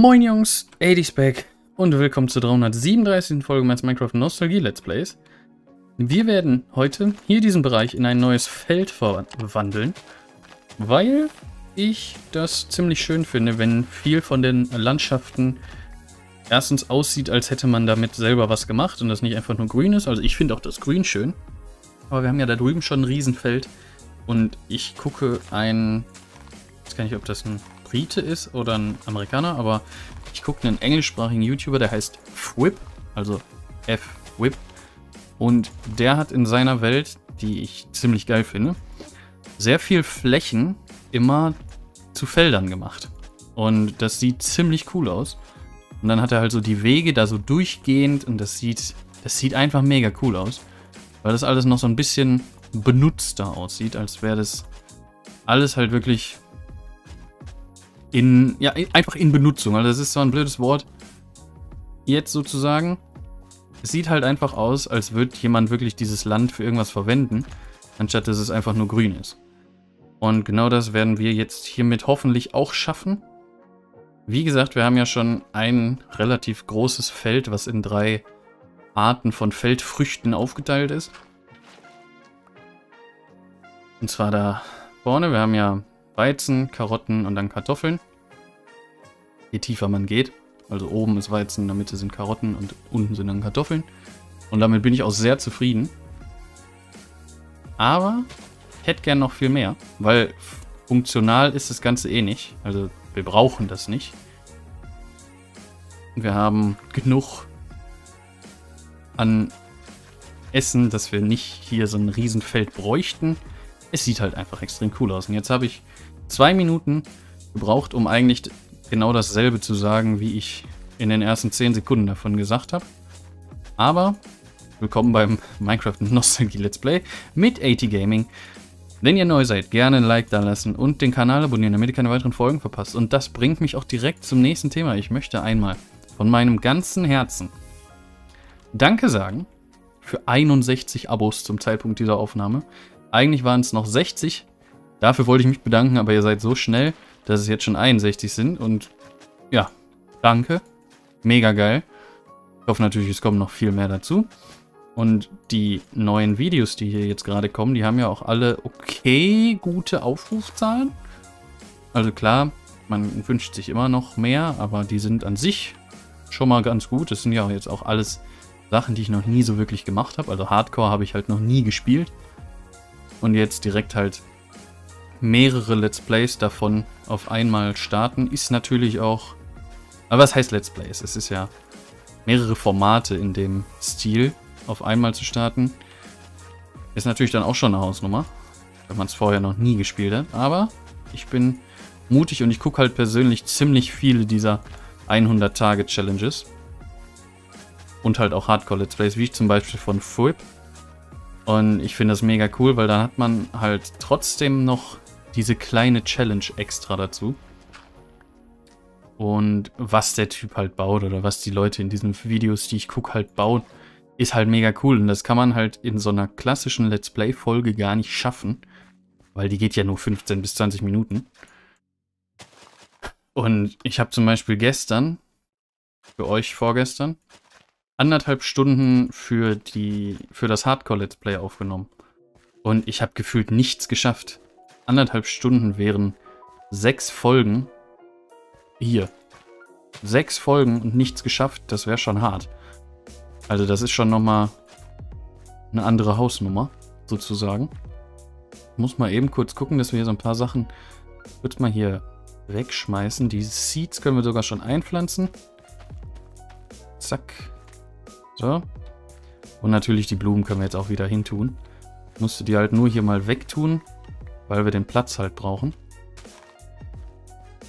Moin Jungs, 80s back und willkommen zur 337. Folge meines Minecraft Nostalgie Let's Plays. Wir werden heute hier diesen Bereich in ein neues Feld verwandeln, weil ich das ziemlich schön finde, wenn viel von den Landschaften erstens aussieht, als hätte man damit selber was gemacht und das nicht einfach nur grün ist. Also ich finde auch das Grün schön, aber wir haben ja da drüben schon ein Riesenfeld und ich gucke ein, weiß gar nicht, ob das ein Brite ist oder ein Amerikaner, aber ich gucke einen englischsprachigen YouTuber, der heißt Fwip, also F-Whip. Und der hat in seiner Welt, die ich ziemlich geil finde, sehr viel Flächen immer zu Feldern gemacht. Und das sieht ziemlich cool aus. Und dann hat er halt so die Wege da so durchgehend und das sieht, das sieht einfach mega cool aus. Weil das alles noch so ein bisschen benutzter aussieht, als wäre das alles halt wirklich in, ja, einfach in Benutzung. Also das ist zwar ein blödes Wort jetzt sozusagen. Es sieht halt einfach aus, als würde jemand wirklich dieses Land für irgendwas verwenden, anstatt dass es einfach nur grün ist. Und genau das werden wir jetzt hiermit hoffentlich auch schaffen. Wie gesagt, wir haben ja schon ein relativ großes Feld, was in drei Arten von Feldfrüchten aufgeteilt ist. Und zwar da vorne, wir haben ja Weizen, Karotten und dann Kartoffeln. Je tiefer man geht. Also oben ist Weizen, in der Mitte sind Karotten und unten sind dann Kartoffeln. Und damit bin ich auch sehr zufrieden. Aber hätte gern noch viel mehr, weil funktional ist das Ganze eh nicht. Also wir brauchen das nicht. Wir haben genug an Essen, dass wir nicht hier so ein Riesenfeld bräuchten. Es sieht halt einfach extrem cool aus. Und jetzt habe ich zwei Minuten gebraucht, um eigentlich genau dasselbe zu sagen, wie ich in den ersten zehn Sekunden davon gesagt habe. Aber willkommen beim Minecraft Nostalgie Let's Play mit AT Gaming. Wenn ihr neu seid, gerne ein Like da lassen und den Kanal abonnieren, damit ihr keine weiteren Folgen verpasst. Und das bringt mich auch direkt zum nächsten Thema. Ich möchte einmal von meinem ganzen Herzen Danke sagen für 61 Abos zum Zeitpunkt dieser Aufnahme. Eigentlich waren es noch 60, Dafür wollte ich mich bedanken, aber ihr seid so schnell, dass es jetzt schon 61 sind. Und ja, danke. Mega geil. Ich hoffe natürlich, es kommen noch viel mehr dazu. Und die neuen Videos, die hier jetzt gerade kommen, die haben ja auch alle okay gute Aufrufzahlen. Also klar, man wünscht sich immer noch mehr, aber die sind an sich schon mal ganz gut. Das sind ja jetzt auch alles Sachen, die ich noch nie so wirklich gemacht habe. Also Hardcore habe ich halt noch nie gespielt. Und jetzt direkt halt mehrere Let's Plays davon auf einmal starten, ist natürlich auch... Aber was heißt Let's Plays? Es ist ja mehrere Formate in dem Stil auf einmal zu starten. Ist natürlich dann auch schon eine Hausnummer, wenn man es vorher noch nie gespielt hat. Aber ich bin mutig und ich gucke halt persönlich ziemlich viele dieser 100-Tage-Challenges. Und halt auch Hardcore-Let's Plays, wie ich zum Beispiel von Fuip. Und ich finde das mega cool, weil dann hat man halt trotzdem noch diese kleine Challenge extra dazu. Und was der Typ halt baut oder was die Leute in diesen Videos, die ich gucke, halt bauen, ist halt mega cool. Und das kann man halt in so einer klassischen Let's Play-Folge gar nicht schaffen, weil die geht ja nur 15 bis 20 Minuten. Und ich habe zum Beispiel gestern, für euch vorgestern, anderthalb Stunden für, die, für das Hardcore-Let's Play aufgenommen. Und ich habe gefühlt nichts geschafft anderthalb Stunden wären sechs Folgen hier. Sechs Folgen und nichts geschafft, das wäre schon hart. Also das ist schon nochmal eine andere Hausnummer, sozusagen. Muss mal eben kurz gucken, dass wir hier so ein paar Sachen kurz mal hier wegschmeißen. Die Seeds können wir sogar schon einpflanzen. Zack. So. Und natürlich die Blumen können wir jetzt auch wieder hintun. Musste die halt nur hier mal wegtun weil wir den Platz halt brauchen.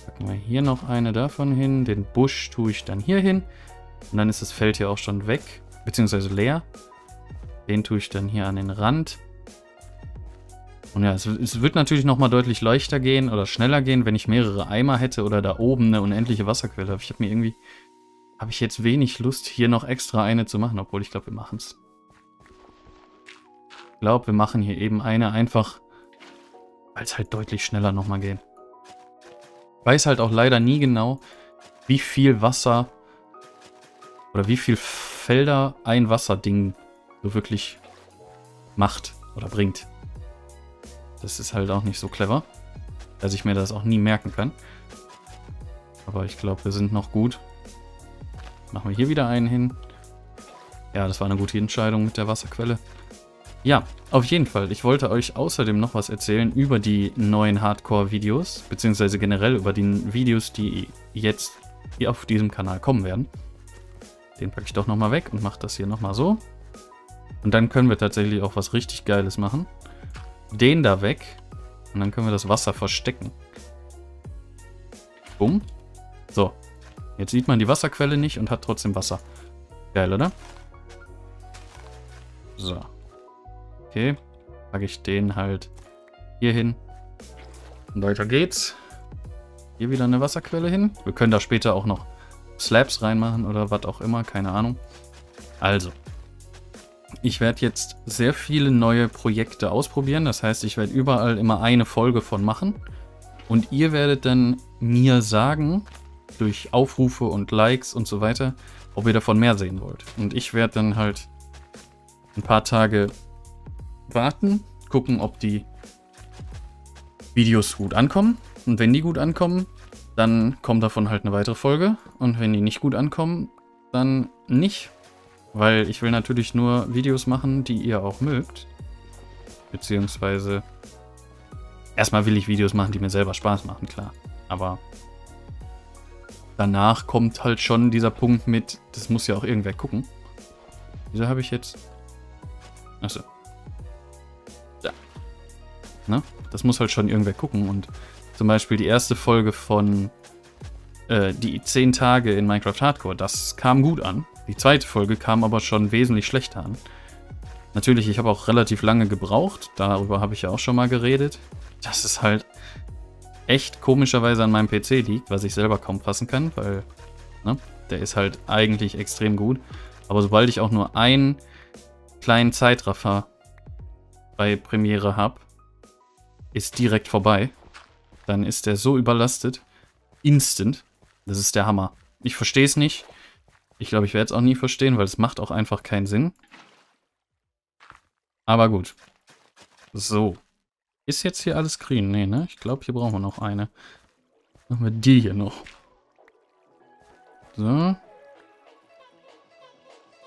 Packen wir hier noch eine davon hin. Den Busch tue ich dann hier hin. Und dann ist das Feld hier auch schon weg, beziehungsweise leer. Den tue ich dann hier an den Rand. Und ja, es, es wird natürlich nochmal deutlich leichter gehen oder schneller gehen, wenn ich mehrere Eimer hätte oder da oben eine unendliche Wasserquelle habe. Ich habe mir irgendwie, habe ich jetzt wenig Lust, hier noch extra eine zu machen, obwohl ich glaube, wir machen es. Ich glaube, wir machen hier eben eine einfach, weil es halt deutlich schneller nochmal geht. Weiß halt auch leider nie genau, wie viel Wasser oder wie viel Felder ein Wasserding so wirklich macht oder bringt. Das ist halt auch nicht so clever, dass ich mir das auch nie merken kann. Aber ich glaube, wir sind noch gut. Machen wir hier wieder einen hin. Ja, das war eine gute Entscheidung mit der Wasserquelle. Ja, auf jeden Fall. Ich wollte euch außerdem noch was erzählen über die neuen Hardcore-Videos, beziehungsweise generell über die Videos, die jetzt hier auf diesem Kanal kommen werden. Den packe ich doch nochmal weg und mache das hier nochmal so. Und dann können wir tatsächlich auch was richtig Geiles machen. Den da weg. Und dann können wir das Wasser verstecken. Bumm. So. Jetzt sieht man die Wasserquelle nicht und hat trotzdem Wasser. Geil, oder? So. Okay. Packe ich den halt hier hin. Und weiter geht's. Hier wieder eine Wasserquelle hin. Wir können da später auch noch Slabs reinmachen oder was auch immer, keine Ahnung. Also, ich werde jetzt sehr viele neue Projekte ausprobieren. Das heißt, ich werde überall immer eine Folge von machen. Und ihr werdet dann mir sagen, durch Aufrufe und Likes und so weiter, ob ihr davon mehr sehen wollt. Und ich werde dann halt ein paar Tage warten, gucken, ob die Videos gut ankommen. Und wenn die gut ankommen, dann kommt davon halt eine weitere Folge. Und wenn die nicht gut ankommen, dann nicht. Weil ich will natürlich nur Videos machen, die ihr auch mögt. Beziehungsweise erstmal will ich Videos machen, die mir selber Spaß machen, klar. Aber danach kommt halt schon dieser Punkt mit, das muss ja auch irgendwer gucken. Wieso habe ich jetzt... Achso. Ne? Das muss halt schon irgendwer gucken und zum Beispiel die erste Folge von äh, die 10 Tage in Minecraft Hardcore, das kam gut an. Die zweite Folge kam aber schon wesentlich schlechter an. Natürlich, ich habe auch relativ lange gebraucht, darüber habe ich ja auch schon mal geredet. Das ist halt echt komischerweise an meinem PC liegt, was ich selber kaum fassen kann, weil ne, der ist halt eigentlich extrem gut. Aber sobald ich auch nur einen kleinen Zeitraffer bei Premiere habe, ist direkt vorbei. Dann ist der so überlastet. Instant. Das ist der Hammer. Ich verstehe es nicht. Ich glaube, ich werde es auch nie verstehen, weil es macht auch einfach keinen Sinn. Aber gut. So. Ist jetzt hier alles grün? Nee, ne? Ich glaube, hier brauchen wir noch eine. Machen wir die hier noch. So.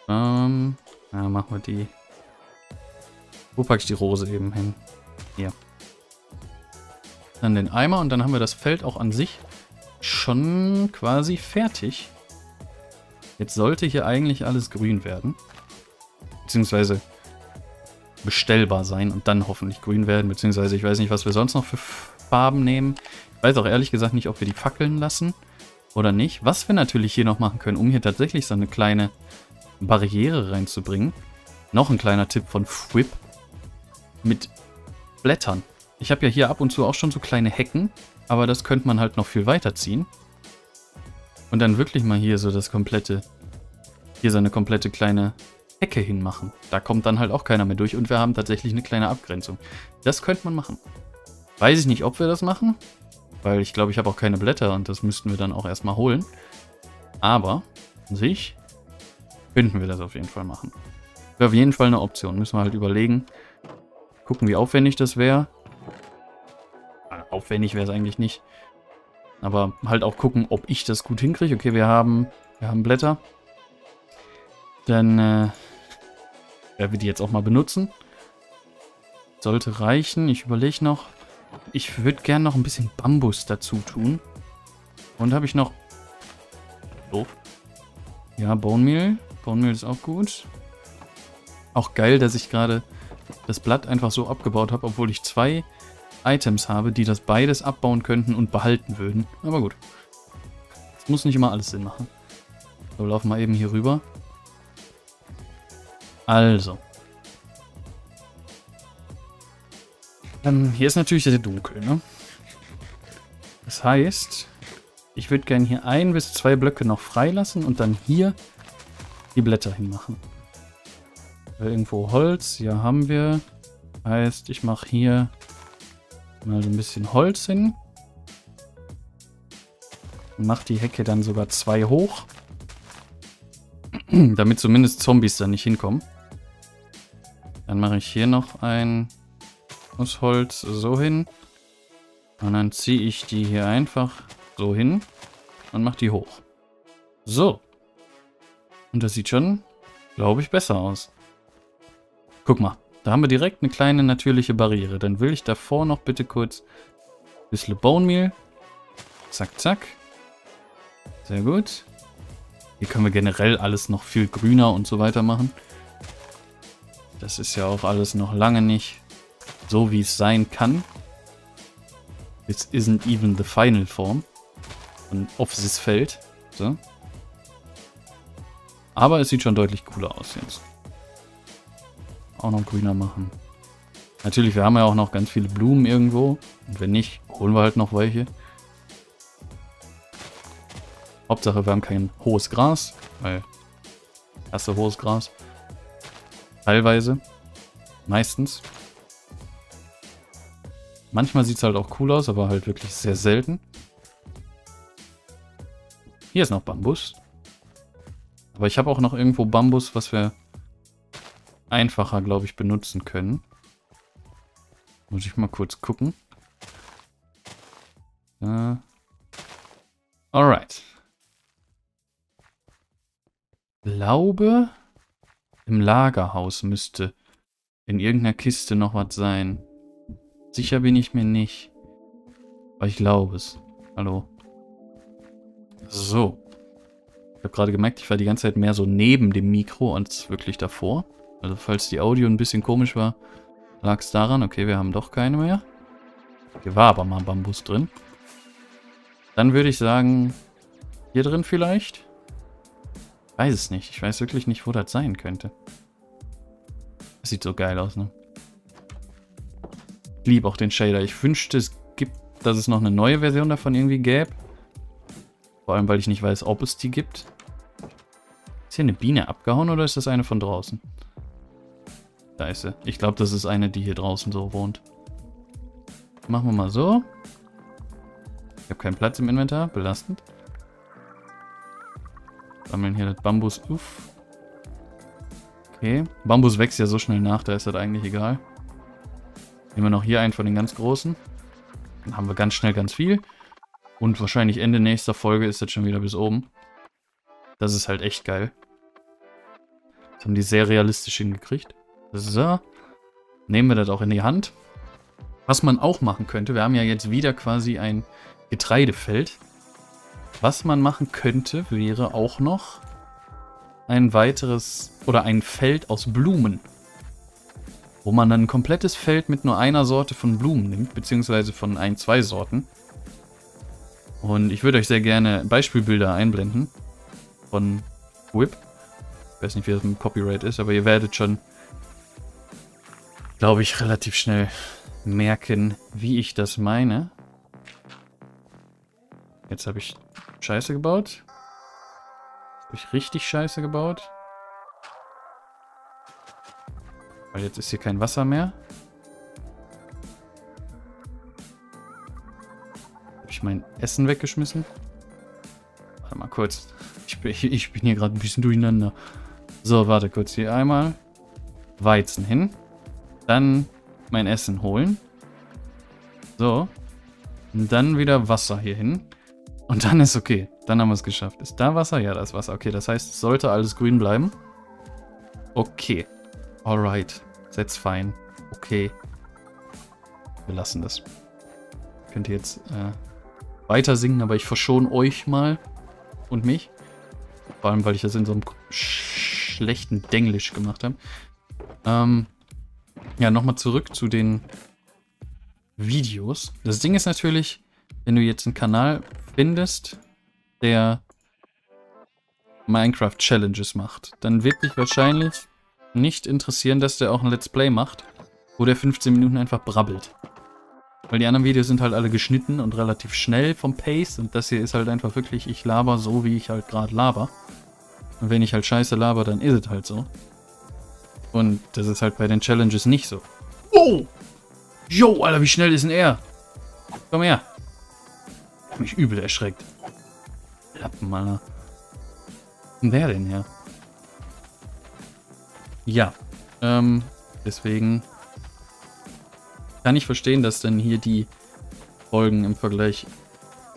Ähm. Ja, machen wir die. Wo packe ich die Rose eben hin? Hier. Dann den Eimer und dann haben wir das Feld auch an sich schon quasi fertig. Jetzt sollte hier eigentlich alles grün werden. Beziehungsweise bestellbar sein und dann hoffentlich grün werden. Beziehungsweise ich weiß nicht, was wir sonst noch für Farben nehmen. Ich weiß auch ehrlich gesagt nicht, ob wir die fackeln lassen oder nicht. Was wir natürlich hier noch machen können, um hier tatsächlich so eine kleine Barriere reinzubringen. Noch ein kleiner Tipp von Fwip. Mit Blättern. Ich habe ja hier ab und zu auch schon so kleine Hecken, aber das könnte man halt noch viel weiter ziehen. Und dann wirklich mal hier so das komplette, hier so eine komplette kleine Hecke hinmachen. Da kommt dann halt auch keiner mehr durch und wir haben tatsächlich eine kleine Abgrenzung. Das könnte man machen. Weiß ich nicht, ob wir das machen, weil ich glaube, ich habe auch keine Blätter und das müssten wir dann auch erstmal holen. Aber an sich könnten wir das auf jeden Fall machen. Wäre auf jeden Fall eine Option. Müssen wir halt überlegen. Gucken, wie aufwendig das wäre. Aufwendig wäre es eigentlich nicht. Aber halt auch gucken, ob ich das gut hinkriege. Okay, wir haben, wir haben Blätter. Dann äh, werden wir die jetzt auch mal benutzen. Sollte reichen. Ich überlege noch. Ich würde gerne noch ein bisschen Bambus dazu tun. Und habe ich noch... Doof. Ja, Bone Meal. Bone Meal ist auch gut. Auch geil, dass ich gerade das Blatt einfach so abgebaut habe, obwohl ich zwei Items habe, die das beides abbauen könnten und behalten würden. Aber gut. Es muss nicht immer alles Sinn machen. So, laufen wir eben hier rüber. Also. Ähm, hier ist natürlich sehr dunkel, ne? Das heißt, ich würde gerne hier ein bis zwei Blöcke noch freilassen und dann hier die Blätter hinmachen. Irgendwo Holz, ja haben wir. Heißt, ich mache hier Mal so ein bisschen Holz hin. Und mache die Hecke dann sogar zwei hoch. damit zumindest Zombies da nicht hinkommen. Dann mache ich hier noch ein aus Holz so hin. Und dann ziehe ich die hier einfach so hin und mache die hoch. So. Und das sieht schon, glaube ich, besser aus. Guck mal, da haben wir direkt eine kleine natürliche Barriere. Dann will ich davor noch bitte kurz ein bisschen Bone Meal. Zack, zack. Sehr gut. Hier können wir generell alles noch viel grüner und so weiter machen. Das ist ja auch alles noch lange nicht so, wie es sein kann. This isn't even the final form. Und auf this Feld. So. Aber es sieht schon deutlich cooler aus jetzt. Auch noch grüner machen. Natürlich, wir haben ja auch noch ganz viele Blumen irgendwo. Und wenn nicht, holen wir halt noch welche. Hauptsache, wir haben kein hohes Gras, weil hast du hohes Gras. Teilweise. Meistens. Manchmal sieht es halt auch cool aus, aber halt wirklich sehr selten. Hier ist noch Bambus. Aber ich habe auch noch irgendwo Bambus, was wir einfacher, glaube ich, benutzen können. Muss ich mal kurz gucken. Äh. Alright glaube, im Lagerhaus müsste in irgendeiner Kiste noch was sein. Sicher bin ich mir nicht. Aber ich glaube es. Hallo. So. Ich habe gerade gemerkt, ich war die ganze Zeit mehr so neben dem Mikro als wirklich davor. Also falls die Audio ein bisschen komisch war, lag es daran. Okay, wir haben doch keine mehr. Hier war aber mal Bambus drin. Dann würde ich sagen, hier drin vielleicht weiß es nicht. Ich weiß wirklich nicht, wo das sein könnte. Das sieht so geil aus, ne? Ich liebe auch den Shader. Ich wünschte, es gibt, dass es noch eine neue Version davon irgendwie gäbe. Vor allem, weil ich nicht weiß, ob es die gibt. Ist hier eine Biene abgehauen oder ist das eine von draußen? Sie. Ich glaube, das ist eine, die hier draußen so wohnt. Machen wir mal so. Ich habe keinen Platz im Inventar. Belastend. Sammeln hier das Bambus. Uff. Okay. Bambus wächst ja so schnell nach, da ist das eigentlich egal. Nehmen wir noch hier einen von den ganz großen. Dann haben wir ganz schnell ganz viel. Und wahrscheinlich Ende nächster Folge ist das schon wieder bis oben. Das ist halt echt geil. Das haben die sehr realistisch hingekriegt. So. Nehmen wir das auch in die Hand. Was man auch machen könnte, wir haben ja jetzt wieder quasi ein Getreidefeld. Was man machen könnte, wäre auch noch ein weiteres oder ein Feld aus Blumen. Wo man dann ein komplettes Feld mit nur einer Sorte von Blumen nimmt, beziehungsweise von ein, zwei Sorten. Und ich würde euch sehr gerne Beispielbilder einblenden von Whip. Ich weiß nicht, wie das mit Copyright ist, aber ihr werdet schon, glaube ich, relativ schnell merken, wie ich das meine. Jetzt habe ich Scheiße gebaut. Habe ich richtig Scheiße gebaut. Weil jetzt ist hier kein Wasser mehr. Habe ich mein Essen weggeschmissen? Warte mal kurz. Ich bin, ich bin hier gerade ein bisschen durcheinander. So, warte kurz. Hier einmal Weizen hin. Dann mein Essen holen. So. Und dann wieder Wasser hier hin. Und dann ist okay. Dann haben wir es geschafft. Ist da Wasser? Ja, da ist Wasser. Okay, das heißt, es sollte alles grün bleiben. Okay. Alright. That's fine. Okay. Wir lassen das. Könnt ihr jetzt äh, weiter singen, aber ich verschone euch mal und mich. Vor allem, weil ich das in so einem schlechten Denglisch gemacht habe. Ähm, ja, nochmal zurück zu den Videos. Das Ding ist natürlich, wenn du jetzt einen Kanal findest, der Minecraft Challenges macht, dann wird dich wahrscheinlich nicht interessieren, dass der auch ein Let's Play macht, wo der 15 Minuten einfach brabbelt. Weil die anderen Videos sind halt alle geschnitten und relativ schnell vom Pace und das hier ist halt einfach wirklich, ich laber so, wie ich halt gerade laber. Und wenn ich halt scheiße laber, dann ist es halt so. Und das ist halt bei den Challenges nicht so. Oh! Yo, Alter, wie schnell ist denn er? Komm her mich übel erschreckt. Lappen, Alter. Wer denn her? Ja, ähm, deswegen kann ich verstehen, dass dann hier die Folgen im Vergleich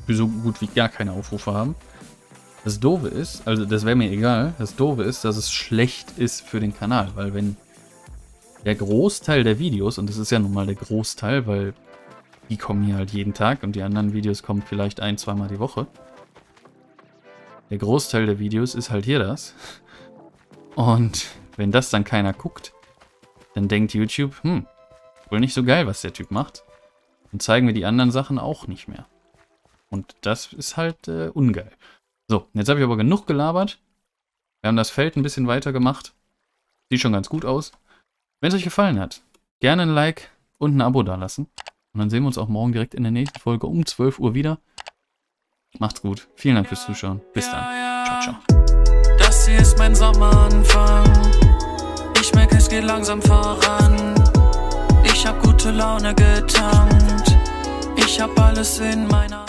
so gut wie gar keine Aufrufe haben. Das Doofe ist, also das wäre mir egal, das Doofe ist, dass es schlecht ist für den Kanal, weil wenn der Großteil der Videos, und das ist ja nun mal der Großteil, weil die kommen hier halt jeden Tag und die anderen Videos kommen vielleicht ein, zweimal die Woche. Der Großteil der Videos ist halt hier das. Und wenn das dann keiner guckt, dann denkt YouTube, hm, wohl nicht so geil, was der Typ macht. Und zeigen wir die anderen Sachen auch nicht mehr. Und das ist halt äh, ungeil. So, jetzt habe ich aber genug gelabert. Wir haben das Feld ein bisschen weiter gemacht. Sieht schon ganz gut aus. Wenn es euch gefallen hat, gerne ein Like und ein Abo dalassen. Und dann sehen wir uns auch morgen direkt in der nächsten Folge um 12 Uhr wieder. Macht's gut. Vielen Dank fürs Zuschauen. Bis dann. Ciao, ciao. Das hier ist mein Sommeranfang. Ich merke, es geht langsam voran. Ich hab gute Laune getankt. Ich hab alles in meiner